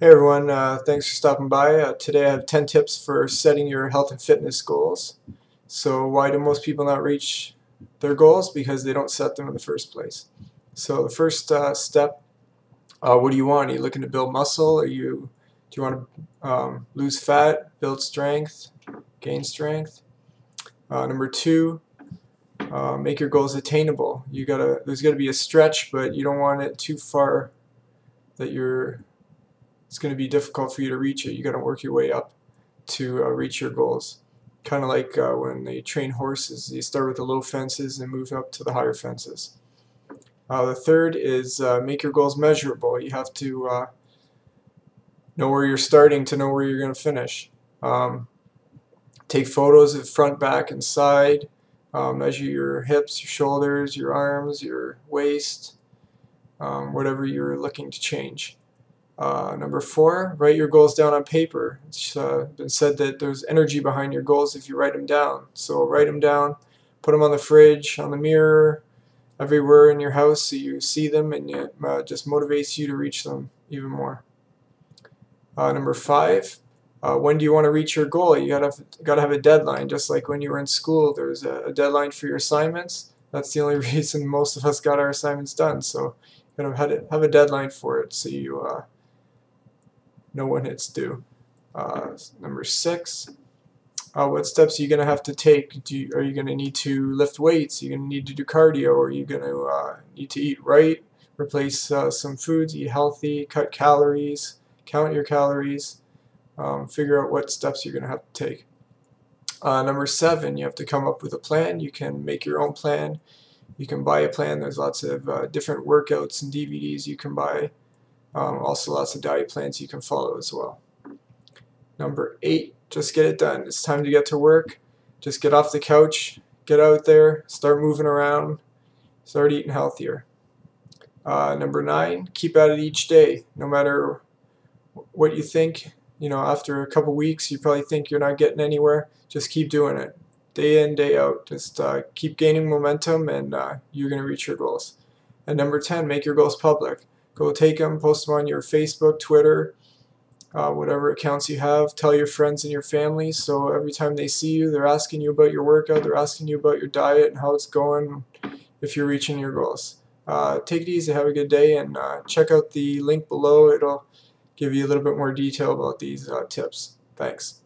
Hey everyone, uh, thanks for stopping by. Uh, today I have 10 tips for setting your health and fitness goals. So why do most people not reach their goals? Because they don't set them in the first place. So the first uh, step, uh, what do you want? Are you looking to build muscle? Are you, do you want to um, lose fat, build strength, gain strength? Uh, number two, uh, make your goals attainable. You gotta, there's got to be a stretch, but you don't want it too far that you're it's going to be difficult for you to reach it. You got to work your way up to uh, reach your goals. Kind of like uh, when they train horses, you start with the low fences and move up to the higher fences. Uh, the third is uh, make your goals measurable. You have to uh, know where you're starting to know where you're going to finish. Um, take photos of front, back, and side. Uh, measure your hips, your shoulders, your arms, your waist, um, whatever you're looking to change. Uh, number four, write your goals down on paper. It's uh, been said that there's energy behind your goals if you write them down. So write them down, put them on the fridge, on the mirror, everywhere in your house so you see them and it uh, just motivates you to reach them even more. Uh, number five, uh, when do you want to reach your goal? You gotta gotta have a deadline. Just like when you were in school, there's a, a deadline for your assignments. That's the only reason most of us got our assignments done. So you gotta have, have a deadline for it so you uh, know when it's due. Uh, number six, uh, what steps are you going to have to take? Do you, are you going to need to lift weights? Are you going to need to do cardio? Are you going to uh, need to eat right? Replace uh, some foods, eat healthy, cut calories, count your calories, um, figure out what steps you're going to have to take. Uh, number seven, you have to come up with a plan. You can make your own plan. You can buy a plan. There's lots of uh, different workouts and DVDs you can buy. Um, also lots of diet plans you can follow as well. Number eight, just get it done. It's time to get to work. Just get off the couch, get out there, start moving around, start eating healthier. Uh, number nine, keep at it each day. No matter what you think, you know, after a couple weeks, you probably think you're not getting anywhere. Just keep doing it, day in, day out. Just uh, keep gaining momentum, and uh, you're going to reach your goals. And number 10, make your goals public. Go take them, post them on your Facebook, Twitter, uh, whatever accounts you have. Tell your friends and your family so every time they see you, they're asking you about your workout, they're asking you about your diet and how it's going, if you're reaching your goals. Uh, take it easy, have a good day, and uh, check out the link below. It'll give you a little bit more detail about these uh, tips. Thanks.